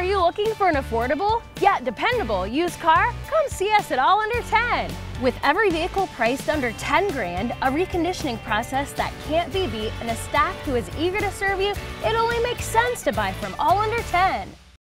Are you looking for an affordable, yet dependable used car? Come see us at Ahl Under 10. With every vehicle priced under 10 grand, a reconditioning process that can't be beat, and a staff who is eager to serve you, it only makes sense to buy from Ahl Under 10.